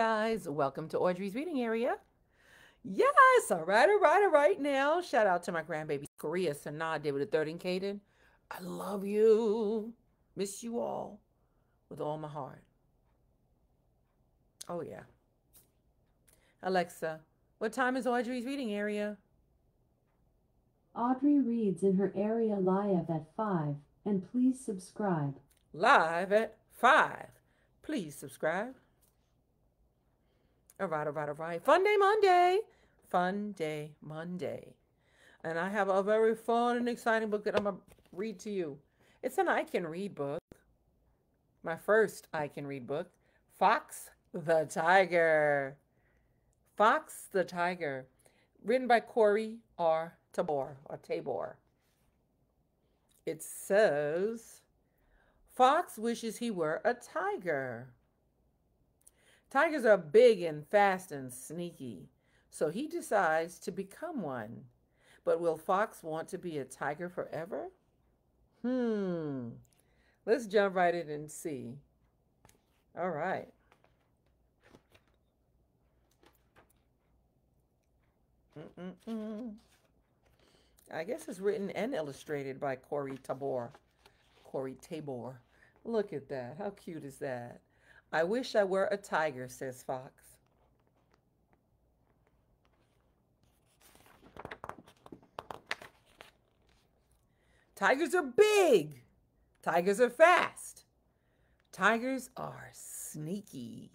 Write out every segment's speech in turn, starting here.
guys. Welcome to Audrey's reading area. Yes, all right, all right, all right now. Shout out to my grandbaby, Korea Sanaa, David the third and Caden. I love you. Miss you all with all my heart. Oh, yeah. Alexa, what time is Audrey's reading area? Audrey reads in her area live at 5, and please subscribe. Live at 5. Please subscribe. All right, all right, all right. Fun Day Monday. Fun Day Monday. And I have a very fun and exciting book that I'm going to read to you. It's an I Can Read book. My first I Can Read book Fox the Tiger. Fox the Tiger. Written by Corey R. Tabor or Tabor. It says Fox wishes he were a tiger. Tigers are big and fast and sneaky, so he decides to become one. But will Fox want to be a tiger forever? Hmm. Let's jump right in and see. All right. Mm-mm-mm. I guess it's written and illustrated by Corey Tabor. Corey Tabor. Look at that. How cute is that? I wish I were a tiger, says Fox. Tigers are big. Tigers are fast. Tigers are sneaky.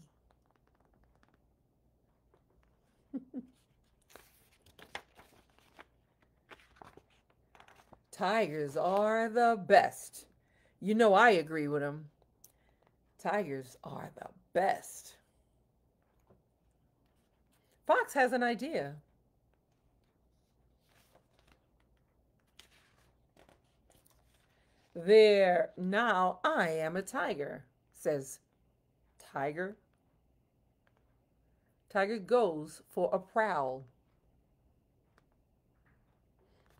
Tigers are the best. You know I agree with him. Tigers are the best. Fox has an idea. There, now I am a tiger, says Tiger. Tiger goes for a prowl.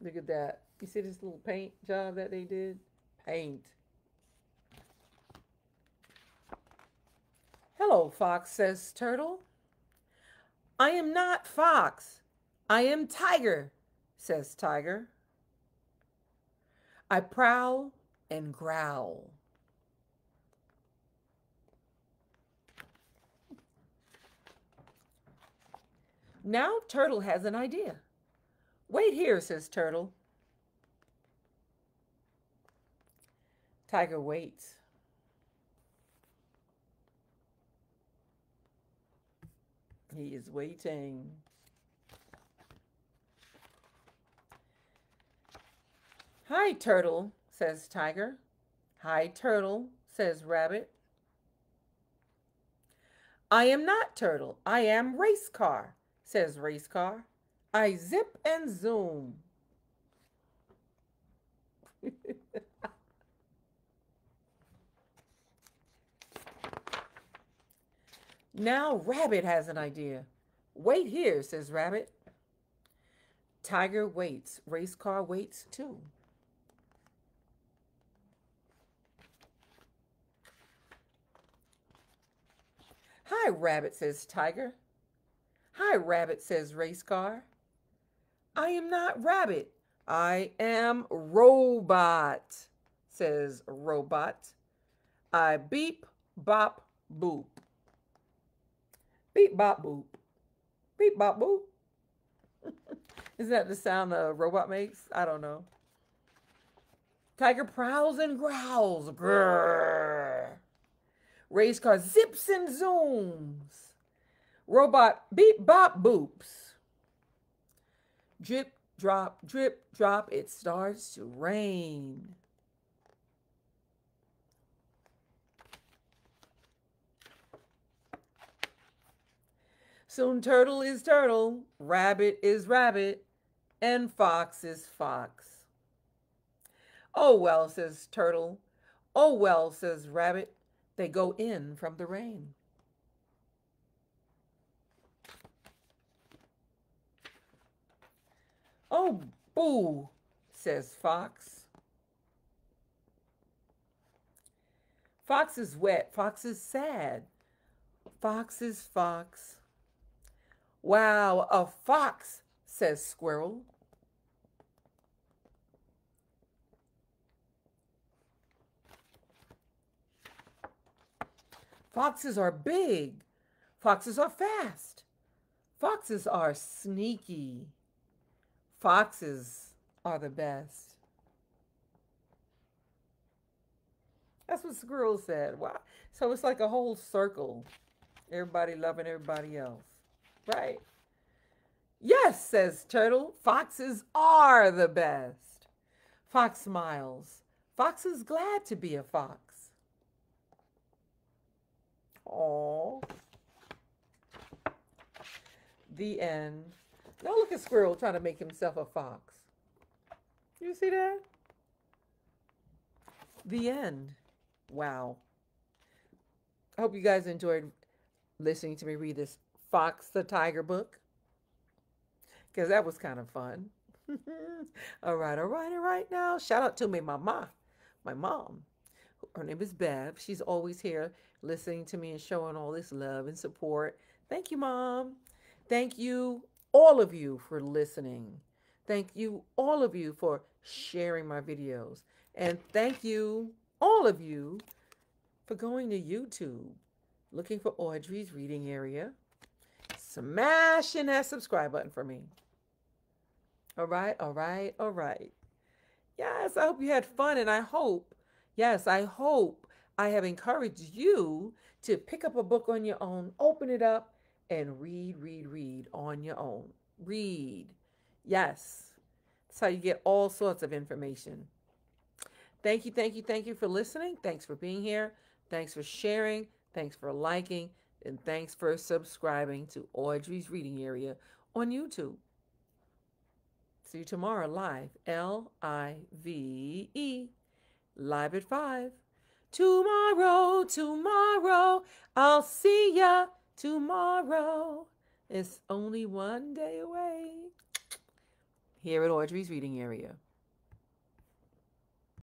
Look at that. You see this little paint job that they did? Paint. Hello, Fox, says Turtle. I am not Fox. I am Tiger, says Tiger. I prowl and growl. Now Turtle has an idea. Wait here, says Turtle. Tiger waits. He is waiting. Hi, Turtle, says Tiger. Hi, Turtle, says Rabbit. I am not Turtle. I am Race Car, says Race Car. I zip and zoom. Now Rabbit has an idea. Wait here, says Rabbit. Tiger waits. Race car waits too. Hi, Rabbit, says Tiger. Hi, Rabbit, says Race Car. I am not Rabbit. I am Robot, says Robot. I beep, bop, boop. Beep bop boop. Beep bop boop. Isn't that the sound a robot makes? I don't know. Tiger prowls and growls. Grrr. Race car zips and zooms. Robot beep bop boops. Drip, drop, drip, drop. It starts to rain. Soon turtle is turtle, rabbit is rabbit, and fox is fox. Oh well, says turtle. Oh well, says rabbit. They go in from the rain. Oh, boo, says Fox. Fox is wet. Fox is sad. Fox is fox. Wow, a fox, says Squirrel. Foxes are big. Foxes are fast. Foxes are sneaky. Foxes are the best. That's what Squirrel said. Wow. So it's like a whole circle. Everybody loving everybody else. Right. Yes, says Turtle. Foxes are the best. Fox smiles. Fox is glad to be a fox. Oh. The end. Now look at Squirrel trying to make himself a fox. You see that? The end. Wow. I hope you guys enjoyed listening to me read this Fox the Tiger book. Because that was kind of fun. all right, all right, all right now. Shout out to me, mama, my mom. Her name is Bev. She's always here listening to me and showing all this love and support. Thank you, Mom. Thank you, all of you, for listening. Thank you, all of you, for sharing my videos. And thank you, all of you, for going to YouTube, looking for Audrey's Reading Area, smashing that subscribe button for me. All right, all right, all right. Yes, I hope you had fun, and I hope, yes, I hope I have encouraged you to pick up a book on your own, open it up, and read, read, read on your own. Read. Yes. That's how you get all sorts of information. Thank you, thank you, thank you for listening. Thanks for being here. Thanks for sharing. Thanks for liking. And thanks for subscribing to Audrey's Reading Area on YouTube. See you tomorrow live. L I V E. Live at 5. Tomorrow, tomorrow, I'll see ya tomorrow. It's only one day away. Here at Audrey's Reading Area.